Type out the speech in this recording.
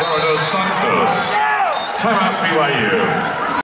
Eduardo Santos. Time out, BYU.